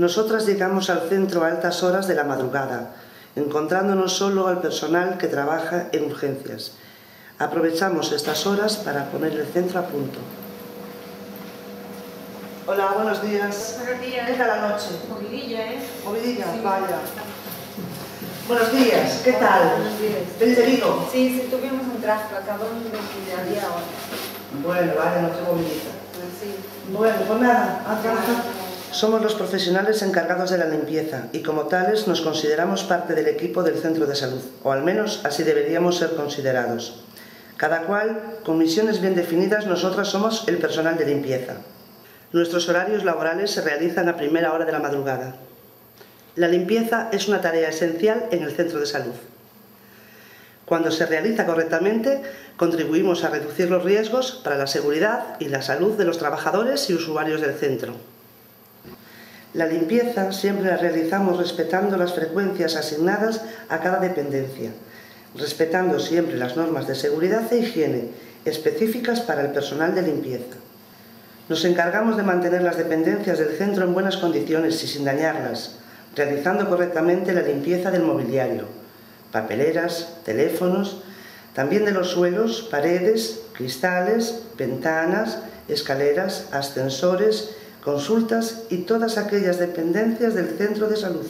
Nosotras llegamos al centro a altas horas de la madrugada, encontrándonos solo al personal que trabaja en urgencias. Aprovechamos estas horas para poner el centro a punto. Hola, buenos días. Buenos días. ¿Qué tal la noche? Movidilla, ¿eh? Movidilla, Sí. vaya. Buenos días, ¿qué tal? Buenos días. ¿Venís de Vigo? Sí, sí, tuvimos un tráfico, acabamos de día ahora. Bueno, vaya, noche movidita. Pues sí. Bueno, pues nada, a trabajar. Somos los profesionales encargados de la limpieza y como tales nos consideramos parte del equipo del centro de salud, o al menos así deberíamos ser considerados. Cada cual, con misiones bien definidas, nosotras somos el personal de limpieza. Nuestros horarios laborales se realizan a primera hora de la madrugada. La limpieza es una tarea esencial en el centro de salud. Cuando se realiza correctamente, contribuimos a reducir los riesgos para la seguridad y la salud de los trabajadores y usuarios del centro. La limpieza siempre la realizamos respetando las frecuencias asignadas a cada dependencia, respetando siempre las normas de seguridad e higiene específicas para el personal de limpieza. Nos encargamos de mantener las dependencias del centro en buenas condiciones y sin dañarlas, realizando correctamente la limpieza del mobiliario, papeleras, teléfonos, también de los suelos, paredes, cristales, ventanas, escaleras, ascensores, consultas y todas aquellas dependencias del centro de salud.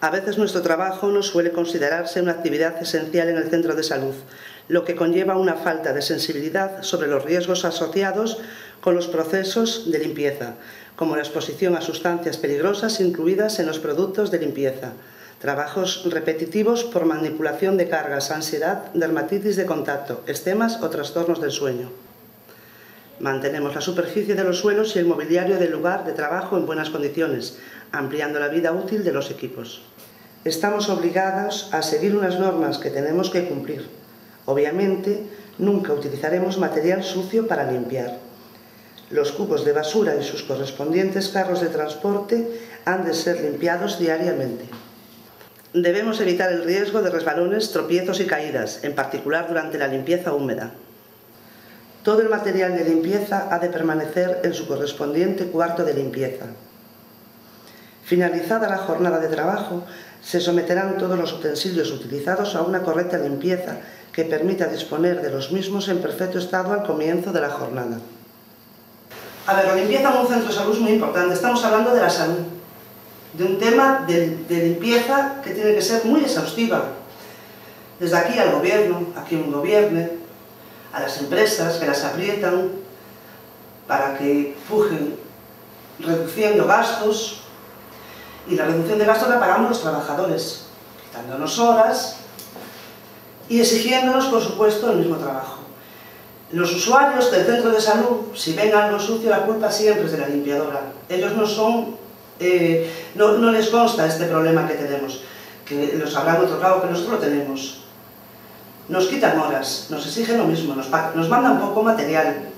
A veces nuestro trabajo no suele considerarse una actividad esencial en el centro de salud, lo que conlleva una falta de sensibilidad sobre los riesgos asociados con los procesos de limpieza, como la exposición a sustancias peligrosas incluidas en los productos de limpieza, trabajos repetitivos por manipulación de cargas, ansiedad, dermatitis de contacto, estemas o trastornos del sueño. Mantenemos la superficie de los suelos y el mobiliario del lugar de trabajo en buenas condiciones, ampliando la vida útil de los equipos. Estamos obligados a seguir unas normas que tenemos que cumplir. Obviamente, nunca utilizaremos material sucio para limpiar. Los cubos de basura y sus correspondientes carros de transporte han de ser limpiados diariamente. Debemos evitar el riesgo de resbalones, tropiezos y caídas, en particular durante la limpieza húmeda. Todo el material de limpieza ha de permanecer en su correspondiente cuarto de limpieza. Finalizada la jornada de trabajo, se someterán todos los utensilios utilizados a una correcta limpieza que permita disponer de los mismos en perfecto estado al comienzo de la jornada. A ver, la limpieza en un centro de salud es muy importante. Estamos hablando de la salud, de un tema de, de limpieza que tiene que ser muy exhaustiva. Desde aquí al gobierno, a quien gobierne, a las empresas que las aprietan para que pujen reduciendo gastos y la reducción de gastos la pagamos los trabajadores, quitándonos horas y exigiéndonos, por supuesto, el mismo trabajo. Los usuarios del centro de salud, si ven algo sucio, la culpa siempre es de la limpiadora. Ellos no son, eh, no, no les consta este problema que tenemos, que los habrá en otro lado, pero nosotros lo tenemos nos quitan horas, nos exigen lo mismo, nos, mandan poco material.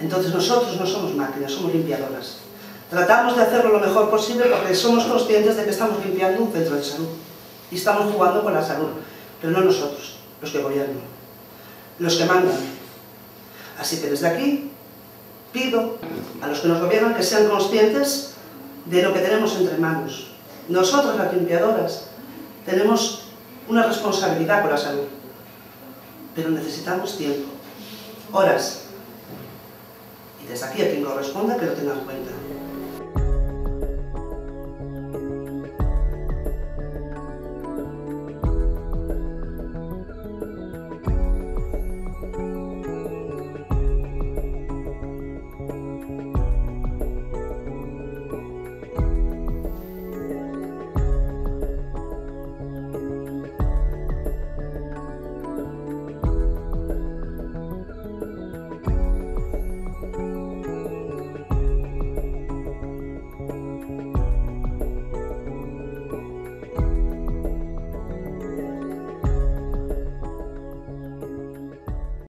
Entonces nosotros no somos máquinas, somos limpiadoras. Tratamos de hacerlo lo mejor posible porque somos conscientes de que estamos limpiando un centro de salud y estamos jugando con la salud, pero no nosotros, los que gobiernan, los que mandan. Así que desde aquí pido a los que nos gobiernan que sean conscientes de lo que tenemos entre manos. Nosotros, las limpiadoras, tenemos una responsabilidad con la salud. Pero necesitamos tiempo, horas. Y desde aquí a quien corresponda que lo tenga en cuenta.